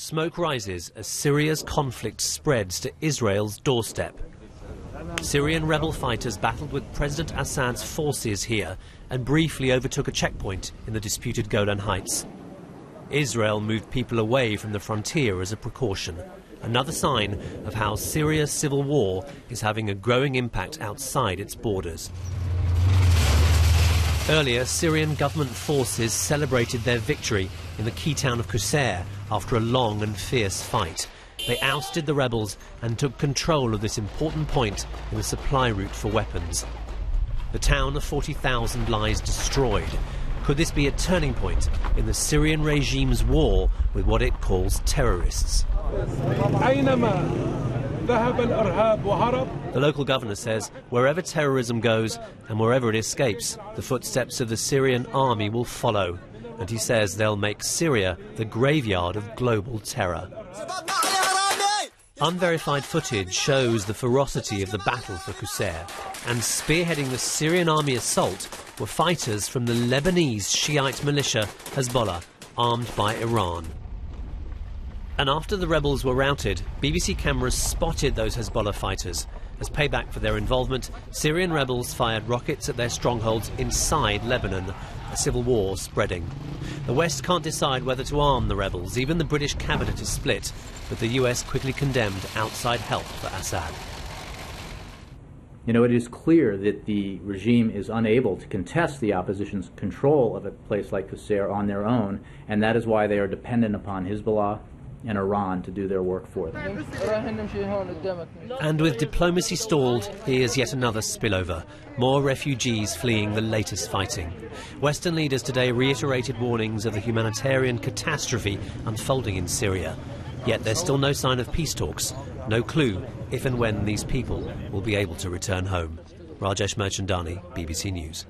Smoke rises as Syria's conflict spreads to Israel's doorstep. Syrian rebel fighters battled with President Assad's forces here and briefly overtook a checkpoint in the disputed Golan Heights. Israel moved people away from the frontier as a precaution, another sign of how Syria's civil war is having a growing impact outside its borders. Earlier, Syrian government forces celebrated their victory in the key town of Qusair after a long and fierce fight. They ousted the rebels and took control of this important point in the supply route for weapons. The town of 40,000 lies destroyed. Could this be a turning point in the Syrian regime's war with what it calls terrorists? The local governor says wherever terrorism goes and wherever it escapes, the footsteps of the Syrian army will follow. And he says they'll make Syria the graveyard of global terror. Unverified footage shows the ferocity of the battle for Qusair, and spearheading the Syrian army assault were fighters from the Lebanese Shiite militia Hezbollah, armed by Iran. And after the rebels were routed, BBC cameras spotted those Hezbollah fighters. As payback for their involvement, Syrian rebels fired rockets at their strongholds inside Lebanon, a civil war spreading. The West can't decide whether to arm the rebels. Even the British cabinet is split, but the US quickly condemned outside help for Assad. You know, it is clear that the regime is unable to contest the opposition's control of a place like Qusair on their own, and that is why they are dependent upon Hezbollah and Iran to do their work for them. And with diplomacy stalled, here's yet another spillover. More refugees fleeing the latest fighting. Western leaders today reiterated warnings of the humanitarian catastrophe unfolding in Syria. Yet there's still no sign of peace talks, no clue if and when these people will be able to return home. Rajesh Mirchandani, BBC News.